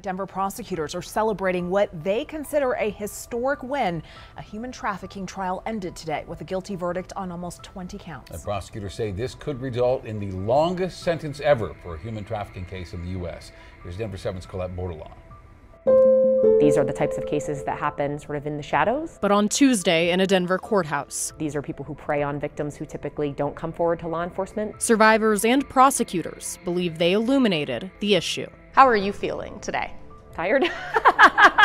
Tonight, Denver prosecutors are celebrating what they consider a historic win. A human trafficking trial ended today with a guilty verdict on almost 20 counts. And prosecutors say this could result in the longest sentence ever for a human trafficking case in the U.S. Here's Denver 7's Colette Bordelon. These are the types of cases that happen sort of in the shadows. But on Tuesday in a Denver courthouse, these are people who prey on victims who typically don't come forward to law enforcement. Survivors and prosecutors believe they illuminated the issue. How are you feeling today? Tired.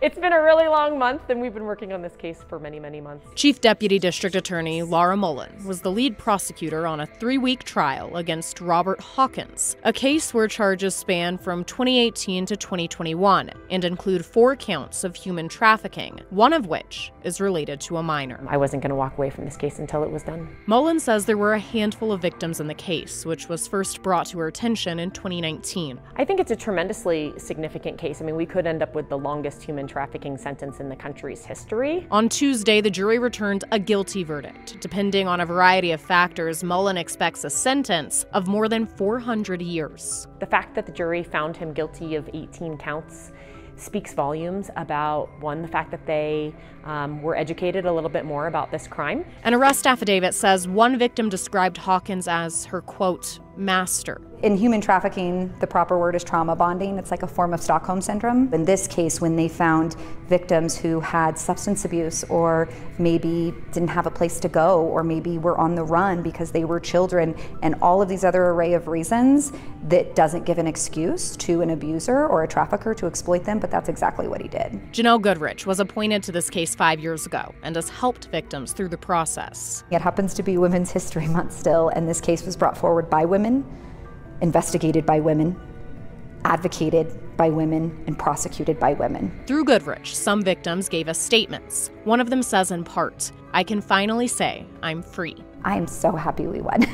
it's been a really long month, and we've been working on this case for many, many months. Chief Deputy District Attorney Laura Mullen was the lead prosecutor on a three week trial against Robert Hawkins, a case where charges span from 2018 to 2021 and include four counts of human trafficking, one of which is related to a minor. I wasn't going to walk away from this case until it was done. Mullen says there were a handful of victims in the case, which was first brought to her attention in 2019. I think it's a tremendously significant case. I mean, we could end up with the longest human trafficking sentence in the country's history. On Tuesday, the jury returned a guilty verdict. Depending on a variety of factors, Mullen expects a sentence of more than 400 years. The fact that the jury found him guilty of 18 counts speaks volumes about one, the fact that they um, were educated a little bit more about this crime. An arrest affidavit says one victim described Hawkins as her quote, master. In human trafficking, the proper word is trauma bonding. It's like a form of Stockholm syndrome. In this case, when they found victims who had substance abuse or maybe didn't have a place to go or maybe were on the run because they were children and all of these other array of reasons that doesn't give an excuse to an abuser or a trafficker to exploit them, but that's exactly what he did. Janelle Goodrich was appointed to this case five years ago and has helped victims through the process. It happens to be Women's History Month still, and this case was brought forward by women women, investigated by women, advocated by women, and prosecuted by women. Through Goodrich, some victims gave us statements. One of them says in part, I can finally say I'm free. I am so happy we won.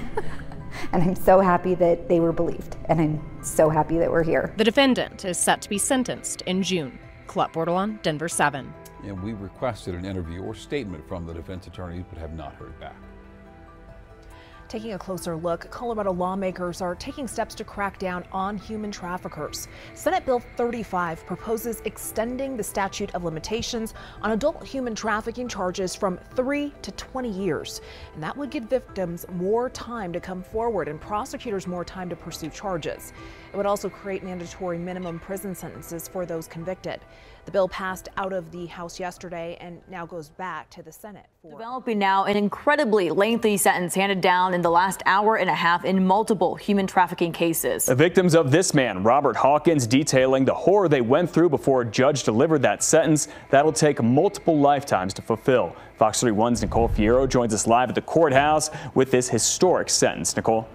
and I'm so happy that they were believed. And I'm so happy that we're here. The defendant is set to be sentenced in June. Colette Bordelon, Denver 7. And we requested an interview or statement from the defense attorney, but have not heard back. Taking a closer look, Colorado lawmakers are taking steps to crack down on human traffickers. Senate Bill 35 proposes extending the statute of limitations on adult human trafficking charges from 3 to 20 years. And that would give victims more time to come forward and prosecutors more time to pursue charges. It would also create mandatory minimum prison sentences for those convicted. The bill passed out of the House yesterday and now goes back to the Senate. For Developing now an incredibly lengthy sentence handed down in the last hour and a half in multiple human trafficking cases. The victims of this man, Robert Hawkins, detailing the horror they went through before a judge delivered that sentence that'll take multiple lifetimes to fulfill. Fox 31's Nicole Fierro joins us live at the courthouse with this historic sentence. Nicole.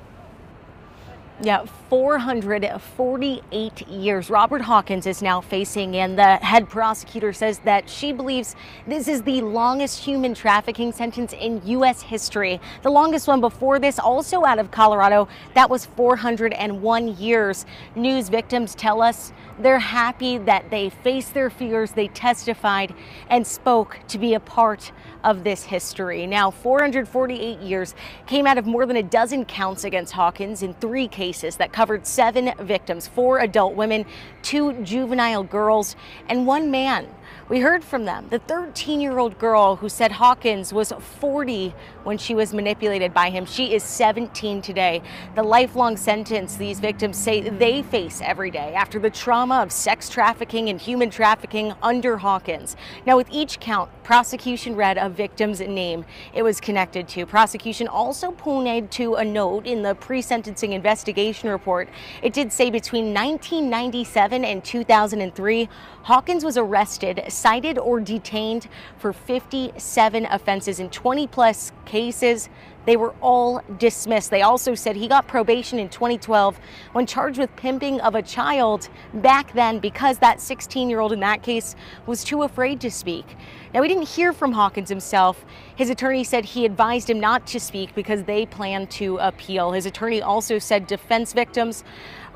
Yeah, 448 years. Robert Hawkins is now facing, and the head prosecutor says that she believes this is the longest human trafficking sentence in U.S. history. The longest one before this, also out of Colorado, that was 401 years. News victims tell us they're happy that they faced their fears, they testified, and spoke to be a part of this history. Now, 448 years came out of more than a dozen counts against Hawkins in three cases that covered seven victims, four adult women, two juvenile girls, and one man we heard from them. The 13 year old girl who said Hawkins was 40 when she was manipulated by him. She is 17 today. The lifelong sentence these victims say they face every day after the trauma of sex trafficking and human trafficking under Hawkins. Now, with each count, prosecution read a victim's name it was connected to. Prosecution also pointed to a note in the pre sentencing investigation report. It did say between 1997 and 2003, Hawkins was arrested cited or detained for 57 offenses in 20 plus cases. They were all dismissed. They also said he got probation in 2012 when charged with pimping of a child back then because that 16 year old in that case was too afraid to speak. Now, we didn't hear from Hawkins himself. His attorney said he advised him not to speak because they plan to appeal. His attorney also said defense victims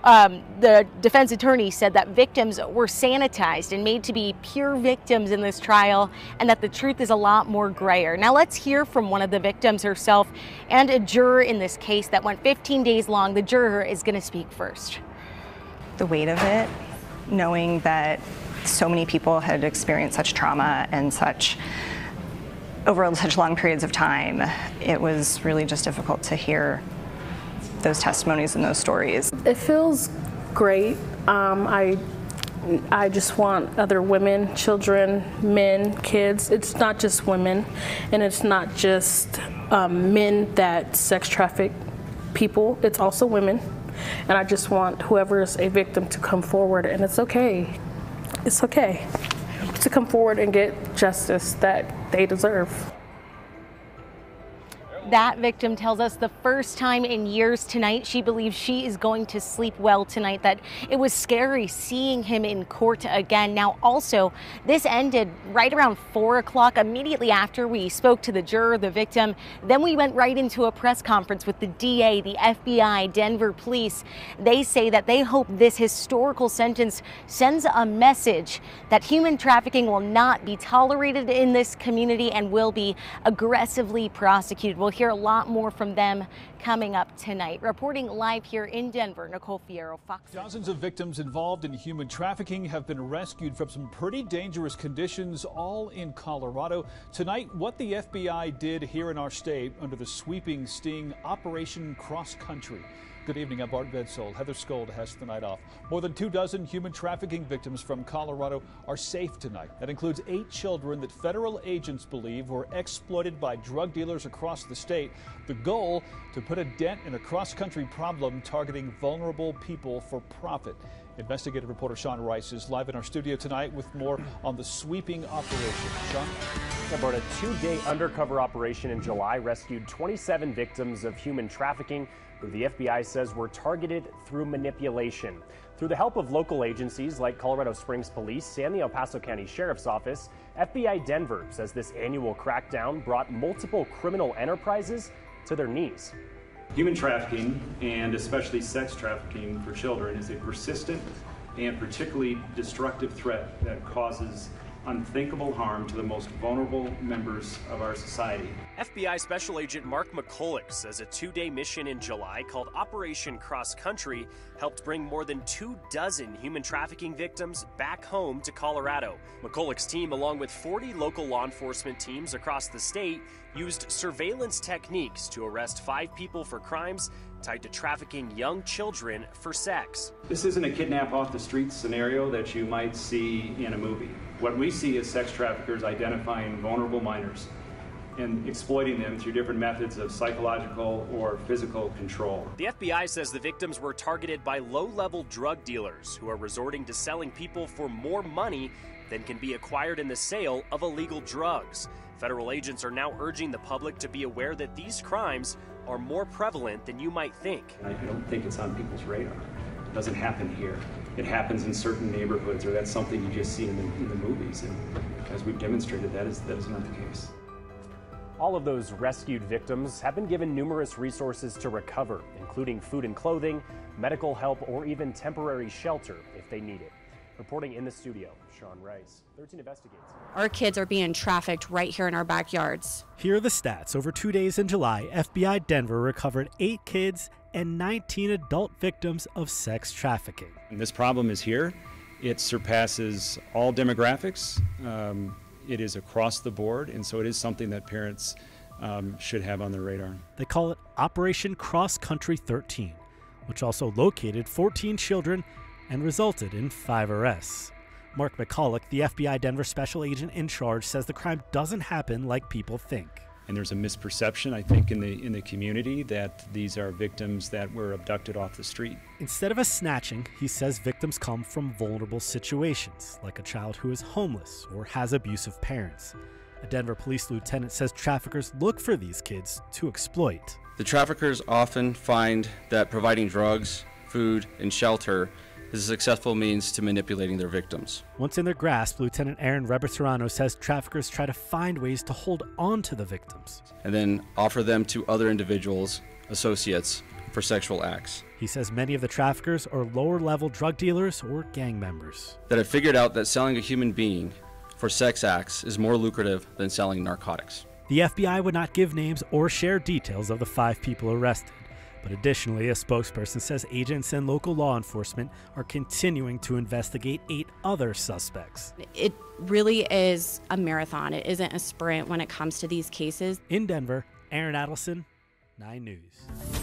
um, the defense attorney said that victims were sanitized and made to be pure victims in this trial and that the truth is a lot more grayer. Now let's hear from one of the victims herself and a juror in this case that went 15 days long. The juror is going to speak first. The weight of it knowing that so many people had experienced such trauma and such over such long periods of time, it was really just difficult to hear those testimonies and those stories. It feels great. Um, I I just want other women, children, men, kids. It's not just women, and it's not just um, men that sex traffic people. It's also women, and I just want whoever is a victim to come forward, and it's okay. It's okay to come forward and get justice that they deserve. That victim tells us the first time in years tonight she believes she is going to sleep well tonight, that it was scary seeing him in court again. Now, also, this ended right around 4 o'clock, immediately after we spoke to the juror, the victim. Then we went right into a press conference with the DA, the FBI, Denver police. They say that they hope this historical sentence sends a message that human trafficking will not be tolerated in this community and will be aggressively prosecuted. We'll hear a lot more from them coming up tonight. Reporting live here in Denver, Nicole Fierro, Fox. Dozens of victims involved in human trafficking have been rescued from some pretty dangerous conditions, all in Colorado. Tonight, what the FBI did here in our state under the sweeping sting Operation Cross Country. Good evening. I'm Bart Bedsole. Heather Skold has the night off. More than two dozen human trafficking victims from Colorado are safe tonight. That includes eight children that federal agents believe were exploited by drug dealers across the state. The goal to put a dent in a cross country problem targeting vulnerable people for profit. Investigative reporter Sean Rice is live in our studio tonight with more on the sweeping operation. Sean? About a two day undercover operation in July rescued 27 victims of human trafficking who the FBI says were targeted through manipulation. Through the help of local agencies like Colorado Springs Police and the El Paso County Sheriff's Office, FBI Denver says this annual crackdown brought multiple criminal enterprises to their knees. Human trafficking, and especially sex trafficking for children, is a persistent and particularly destructive threat that causes unthinkable harm to the most vulnerable members of our society. FBI Special Agent Mark Michalek says a two day mission in July called Operation Cross Country helped bring more than two dozen human trafficking victims back home to Colorado. Michalek's team, along with 40 local law enforcement teams across the state, used surveillance techniques to arrest five people for crimes tied to trafficking young children for sex. This isn't a kidnap off the street scenario that you might see in a movie. What we see is sex traffickers identifying vulnerable minors and exploiting them through different methods of psychological or physical control. The FBI says the victims were targeted by low level drug dealers who are resorting to selling people for more money than can be acquired in the sale of illegal drugs. Federal agents are now urging the public to be aware that these crimes are more prevalent than you might think. I don't think it's on people's radar. It doesn't happen here. It happens in certain neighborhoods, or that's something you just see in the, in the movies. And as we've demonstrated, that is, that is not the case. All of those rescued victims have been given numerous resources to recover, including food and clothing, medical help, or even temporary shelter if they need it. Reporting in the studio, Sean Rice, 13 Investigates. Our kids are being trafficked right here in our backyards. Here are the stats. Over two days in July, FBI Denver recovered eight kids and 19 adult victims of sex trafficking. And this problem is here. It surpasses all demographics. Um, it is across the board, and so it is something that parents um, should have on their radar. They call it Operation Cross Country 13, which also located 14 children and resulted in five arrests. Mark Michalek, the FBI Denver special agent in charge, says the crime doesn't happen like people think. And there's a misperception, I think, in the in the community that these are victims that were abducted off the street. Instead of a snatching, he says victims come from vulnerable situations, like a child who is homeless or has abusive parents. A Denver police lieutenant says traffickers look for these kids to exploit. The traffickers often find that providing drugs, food, and shelter is a successful means to manipulating their victims. Once in their grasp, Lieutenant Aaron Rebertorano says traffickers try to find ways to hold on to the victims. And then offer them to other individuals, associates, for sexual acts. He says many of the traffickers are lower level drug dealers or gang members. That have figured out that selling a human being for sex acts is more lucrative than selling narcotics. The FBI would not give names or share details of the five people arrested, But additionally, a spokesperson says agents and local law enforcement are continuing to investigate eight other suspects. It really is a marathon, it isn't a sprint when it comes to these cases. In Denver, Aaron Adelson, 9 News.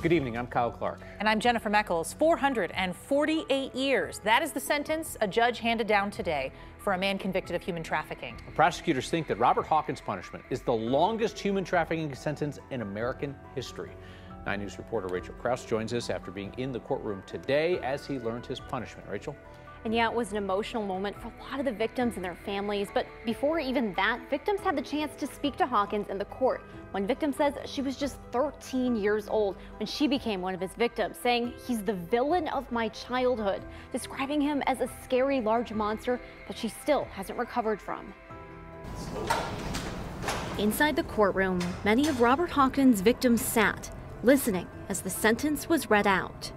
Good evening. I'm Kyle Clark. And I'm Jennifer Meckles. 448 years. That is the sentence a judge handed down today for a man convicted of human trafficking. Prosecutors think that Robert Hawkins' punishment is the longest human trafficking sentence in American history. Nine News reporter Rachel Kraus joins us after being in the courtroom today as he learned his punishment. Rachel? And yeah, it was an emotional moment for a lot of the victims and their families. But before even that, victims had the chance to speak to Hawkins in the court. One victim says she was just 13 years old when she became one of his victims, saying he's the villain of my childhood, describing him as a scary large monster that she still hasn't recovered from. Inside the courtroom, many of Robert Hawkins' victims sat, listening as the sentence was read out.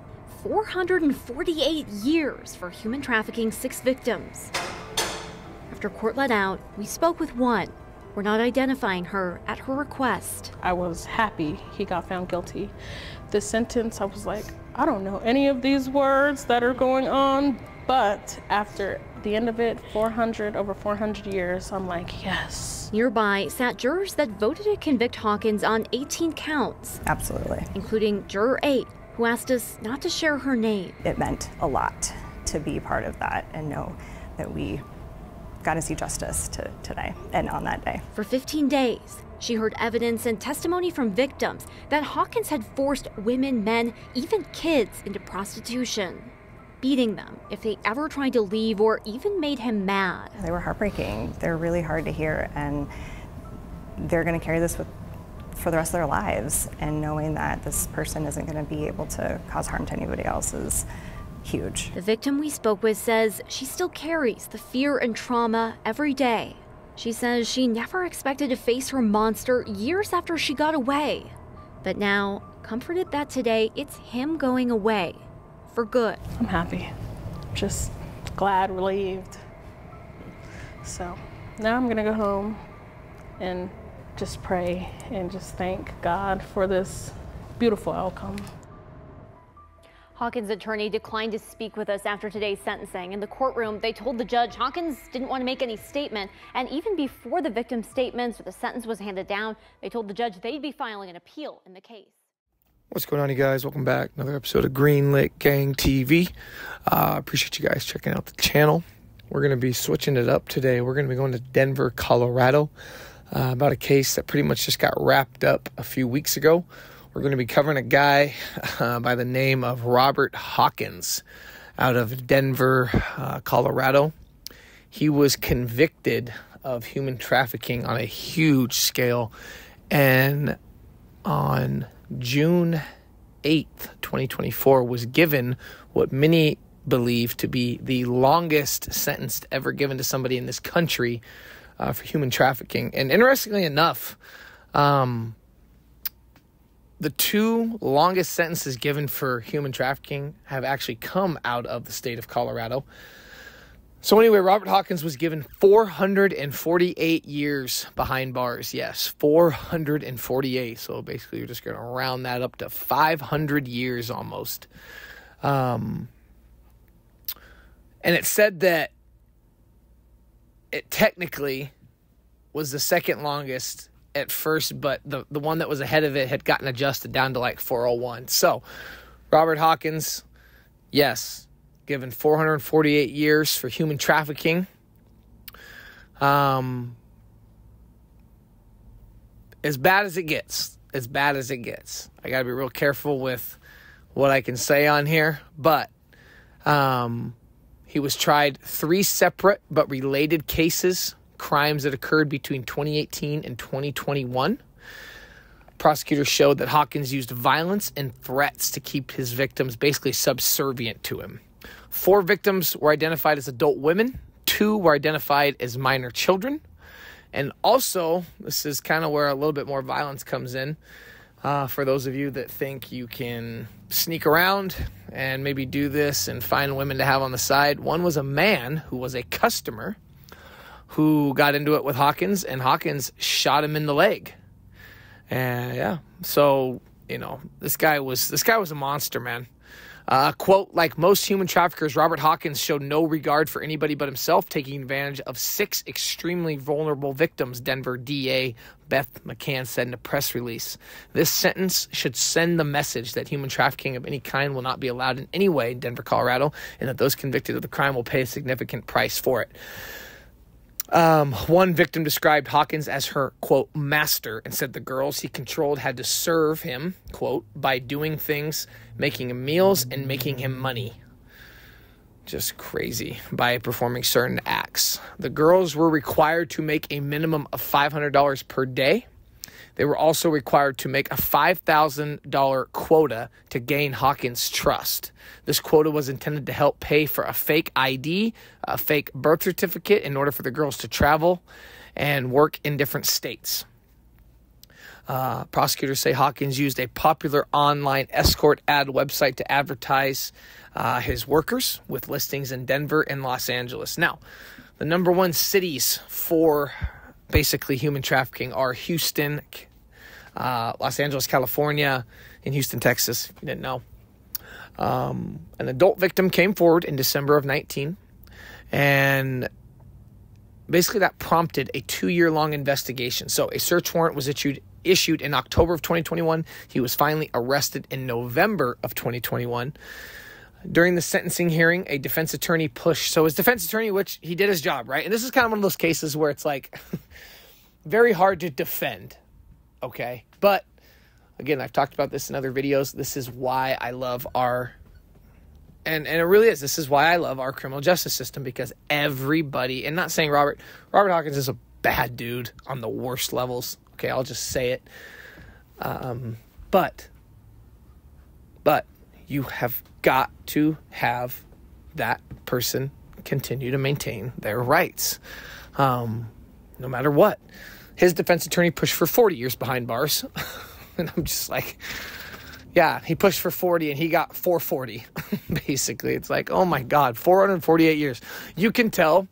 448 years for human trafficking six victims. After court let out, we spoke with one. We're not identifying her at her request. I was happy he got found guilty. The sentence, I was like, I don't know any of these words that are going on, but after the end of it, 400 over 400 years, I'm like, yes. Nearby sat jurors that voted to convict Hawkins on 18 counts. Absolutely. Including Juror 8, who asked us not to share her name. It meant a lot to be part of that and know that we got to see justice to, today and on that day. For 15 days, she heard evidence and testimony from victims that Hawkins had forced women, men, even kids into prostitution, beating them if they ever tried to leave or even made him mad. They were heartbreaking. They're really hard to hear, and they're going to carry this with for the rest of their lives. And knowing that this person isn't going to be able to cause harm to anybody else is huge. The victim we spoke with says she still carries the fear and trauma every day. She says she never expected to face her monster years after she got away. But now, comforted that today it's him going away for good. I'm happy. Just glad, relieved. So now I'm going to go home and just pray and just thank God for this beautiful outcome. Hawkins' attorney declined to speak with us after today's sentencing. In the courtroom, they told the judge Hawkins didn't want to make any statement. And even before the victim's statements or the sentence was handed down, they told the judge they'd be filing an appeal in the case. What's going on, you guys? Welcome back. Another episode of Greenlit Gang TV. Uh, appreciate you guys checking out the channel. We're going to be switching it up today. We're going to be going to Denver, Colorado, uh, about a case that pretty much just got wrapped up a few weeks ago. We're going to be covering a guy uh, by the name of Robert Hawkins out of Denver, uh, Colorado. He was convicted of human trafficking on a huge scale. And on June 8th, 2024, was given what many believe to be the longest sentence ever given to somebody in this country uh, for human trafficking. And interestingly enough, um, the two longest sentences given for human trafficking have actually come out of the state of Colorado. So, anyway, Robert Hawkins was given 448 years behind bars. Yes, 448. So, basically, you're just going to round that up to 500 years almost. Um, and it said that it technically was the second longest at first, but the, the one that was ahead of it had gotten adjusted down to like 401. So, Robert Hawkins, yes, given 448 years for human trafficking. Um, as bad as it gets, as bad as it gets. I got to be real careful with what I can say on here, but um, he was tried three separate but related cases, crimes that occurred between 2018 and 2021. Prosecutors showed that Hawkins used violence and threats to keep his victims basically subservient to him. Four victims were identified as adult women, two were identified as minor children. And also, this is kind of where a little bit more violence comes in. Uh, for those of you that think you can sneak around and maybe do this and find women to have on the side, one was a man who was a customer who got into it with Hawkins, and Hawkins shot him in the leg. And yeah, so you know, this guy was this guy was a monster, man. Uh, quote, like most human traffickers, Robert Hawkins showed no regard for anybody but himself, taking advantage of six extremely vulnerable victims, Denver DA Beth McCann said in a press release. This sentence should send the message that human trafficking of any kind will not be allowed in any way in Denver, Colorado, and that those convicted of the crime will pay a significant price for it. Um, one victim described Hawkins as her, quote, master and said the girls he controlled had to serve him, quote, by doing things, making him meals, and making him money. Just crazy by performing certain acts. The girls were required to make a minimum of $500 per day they were also required to make a $5,000 quota to gain Hawkins' trust. This quota was intended to help pay for a fake ID, a fake birth certificate in order for the girls to travel and work in different states. Uh, prosecutors say Hawkins used a popular online escort ad website to advertise uh, his workers with listings in Denver and Los Angeles. Now, the number one cities for basically human trafficking are Houston, uh, Los Angeles, California, and Houston, Texas. If you didn't know. Um, an adult victim came forward in December of 19, and basically that prompted a two-year long investigation. So a search warrant was issued issued in October of 2021. He was finally arrested in November of 2021. During the sentencing hearing, a defense attorney pushed. So his defense attorney, which he did his job, right? And this is kind of one of those cases where it's like very hard to defend okay? But again, I've talked about this in other videos. This is why I love our and and it really is. This is why I love our criminal justice system because everybody, and not saying Robert Robert Hawkins is a bad dude on the worst levels. Okay, I'll just say it. Um, but but you have got to have that person continue to maintain their rights, um, no matter what. His defense attorney pushed for 40 years behind bars. and I'm just like, yeah, he pushed for 40 and he got 440. Basically, it's like, oh my God, 448 years. You can tell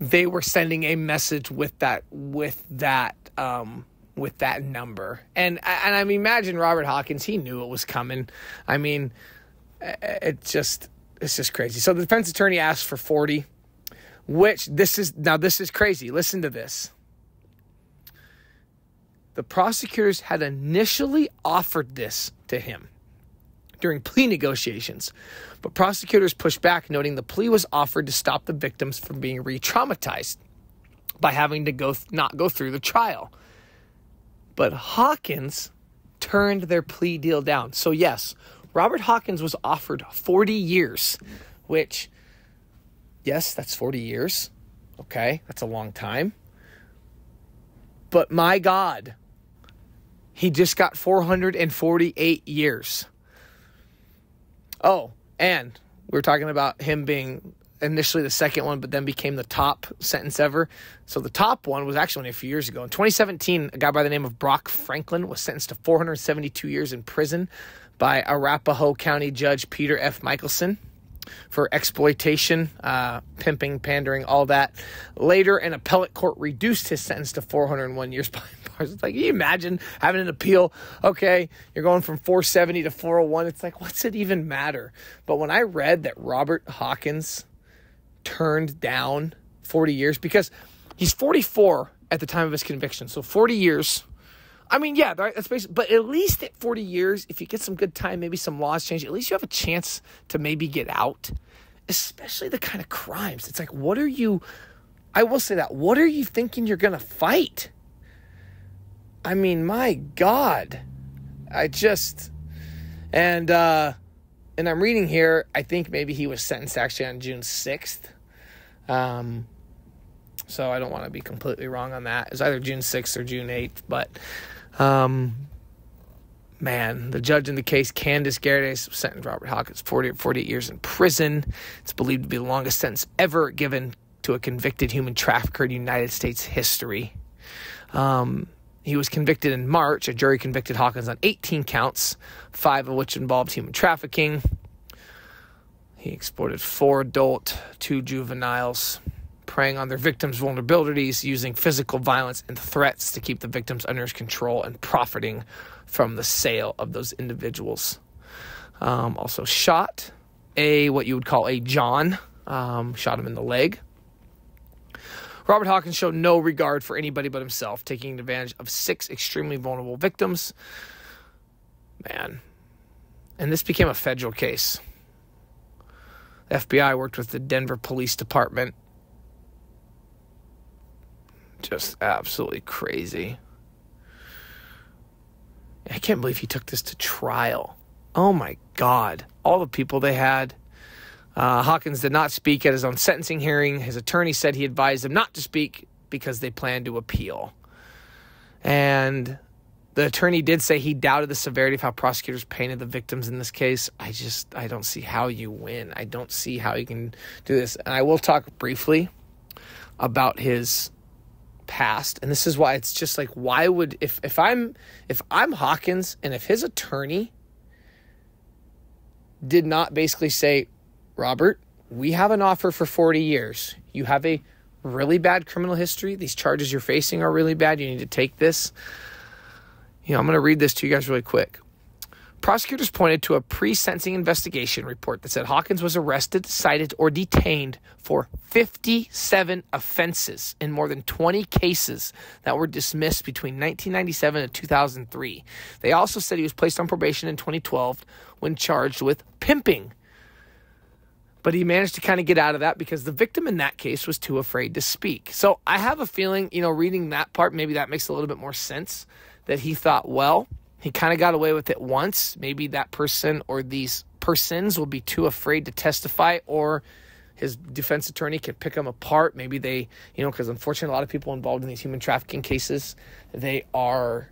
they were sending a message with that, with that, um, with that number. And and I mean, imagine Robert Hawkins. He knew it was coming. I mean, Uh, it just it's just crazy. So the defense attorney asked for 40, which this is now this is crazy. Listen to this. The prosecutors had initially offered this to him during plea negotiations, but prosecutors pushed back, noting the plea was offered to stop the victims from being re traumatized by having to go th- not go through the trial. But Hawkins turned their plea deal down. So, yes, Robert Hawkins was offered 40 years, which, yes, that's 40 years. Okay, that's a long time. But my God, he just got 448 years. Oh, and we were talking about him being initially the second one, but then became the top sentence ever. So the top one was actually only a few years ago. In 2017, a guy by the name of Brock Franklin was sentenced to 472 years in prison by Arapahoe County Judge Peter F. Michaelson for exploitation, uh, pimping, pandering, all that. Later, an appellate court reduced his sentence to 401 years behind bars. It's like, you imagine having an appeal? Okay, you're going from 470 to 401. It's like, what's it even matter? But when I read that Robert Hawkins turned down 40 years, because he's 44 at the time of his conviction, so 40 years I mean, yeah, that's basically, but at least at 40 years, if you get some good time, maybe some laws change, at least you have a chance to maybe get out, especially the kind of crimes. It's like, what are you, I will say that, what are you thinking you're going to fight? I mean, my God, I just, and, uh, and I'm reading here, I think maybe he was sentenced actually on June 6th. Um, so I don't want to be completely wrong on that. It's either June 6th or June 8th, but um, man, the judge in the case, Candice Gerdes, sentenced Robert Hawkins 40 48 years in prison. It's believed to be the longest sentence ever given to a convicted human trafficker in United States history. Um, he was convicted in March. A jury convicted Hawkins on 18 counts, five of which involved human trafficking. He exported four adult, two juveniles. Preying on their victims' vulnerabilities, using physical violence and threats to keep the victims under his control, and profiting from the sale of those individuals. Um, also, shot a what you would call a John, um, shot him in the leg. Robert Hawkins showed no regard for anybody but himself, taking advantage of six extremely vulnerable victims. Man. And this became a federal case. The FBI worked with the Denver Police Department. Just absolutely crazy. I can't believe he took this to trial. Oh my God. All the people they had. Uh, Hawkins did not speak at his own sentencing hearing. His attorney said he advised him not to speak because they planned to appeal. And the attorney did say he doubted the severity of how prosecutors painted the victims in this case. I just I don't see how you win. I don't see how you can do this. And I will talk briefly about his past. And this is why it's just like why would if if I'm if I'm Hawkins and if his attorney did not basically say Robert, we have an offer for 40 years. You have a really bad criminal history. These charges you're facing are really bad. You need to take this. You know, I'm going to read this to you guys really quick. Prosecutors pointed to a pre sentencing investigation report that said Hawkins was arrested, cited, or detained for 57 offenses in more than 20 cases that were dismissed between 1997 and 2003. They also said he was placed on probation in 2012 when charged with pimping but he managed to kind of get out of that because the victim in that case was too afraid to speak. So I have a feeling, you know, reading that part, maybe that makes a little bit more sense that he thought, well, he kind of got away with it once. Maybe that person or these persons will be too afraid to testify or his defense attorney can pick them apart. Maybe they, you know, because unfortunately, a lot of people involved in these human trafficking cases, they are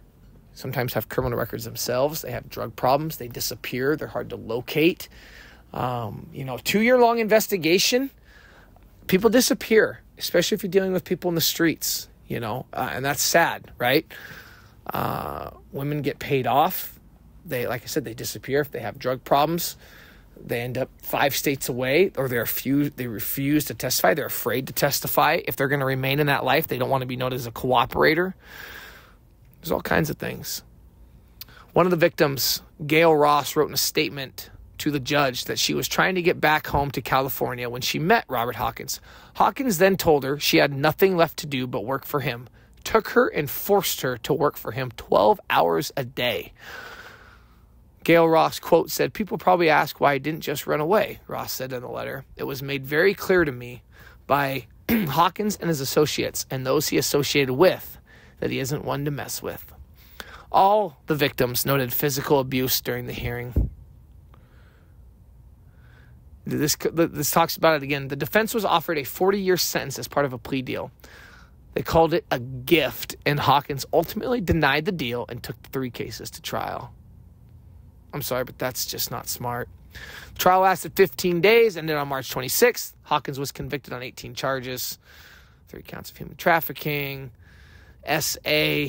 sometimes have criminal records themselves. They have drug problems. They disappear. They're hard to locate. Um, you know, two year long investigation, people disappear, especially if you're dealing with people in the streets, you know, uh, and that's sad, right? Uh, women get paid off. They, like I said, they disappear if they have drug problems. They end up five states away, or they refuse. They refuse to testify. They're afraid to testify. If they're going to remain in that life, they don't want to be known as a cooperator. There's all kinds of things. One of the victims, Gail Ross, wrote in a statement to the judge that she was trying to get back home to California when she met Robert Hawkins. Hawkins then told her she had nothing left to do but work for him, took her and forced her to work for him 12 hours a day. Gail Ross, quote, said, People probably ask why I didn't just run away, Ross said in the letter. It was made very clear to me by Hawkins and his associates and those he associated with that he isn't one to mess with. All the victims noted physical abuse during the hearing. This, this talks about it again. The defense was offered a 40 year sentence as part of a plea deal. They called it a gift, and Hawkins ultimately denied the deal and took three cases to trial. I'm sorry, but that's just not smart. The trial lasted 15 days, ended on March 26th. Hawkins was convicted on 18 charges three counts of human trafficking, SA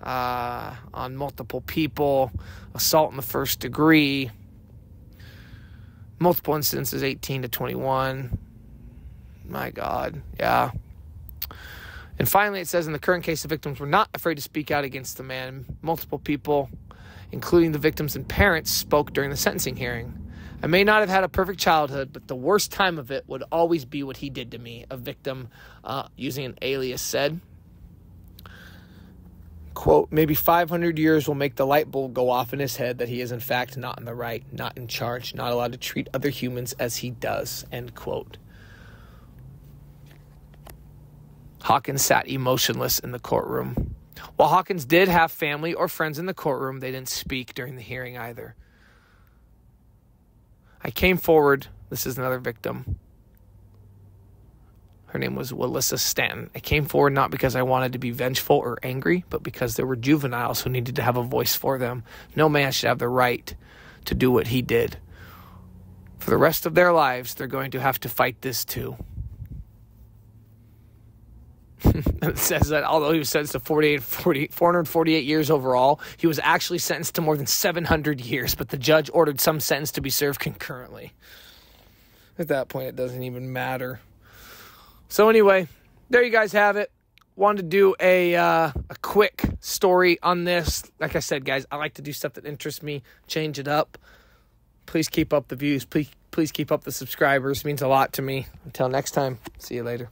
uh, on multiple people, assault in the first degree multiple instances 18 to 21 my god yeah and finally it says in the current case the victims were not afraid to speak out against the man. Multiple people including the victims and parents spoke during the sentencing hearing. I may not have had a perfect childhood but the worst time of it would always be what he did to me a victim uh, using an alias said. Quote, maybe 500 years will make the light bulb go off in his head that he is in fact not in the right, not in charge, not allowed to treat other humans as he does, end quote. Hawkins sat emotionless in the courtroom. While Hawkins did have family or friends in the courtroom, they didn't speak during the hearing either. I came forward, this is another victim, her name was Willissa Stanton. I came forward not because I wanted to be vengeful or angry, but because there were juveniles who needed to have a voice for them. No man should have the right to do what he did. For the rest of their lives, they're going to have to fight this too. it says that although he was sentenced to 48, 40, 448 years overall, he was actually sentenced to more than 700 years, but the judge ordered some sentence to be served concurrently. At that point, it doesn't even matter. So anyway, there you guys have it. Wanted to do a uh, a quick story on this. Like I said, guys, I like to do stuff that interests me, change it up. Please keep up the views. Please please keep up the subscribers. It means a lot to me. Until next time, see you later.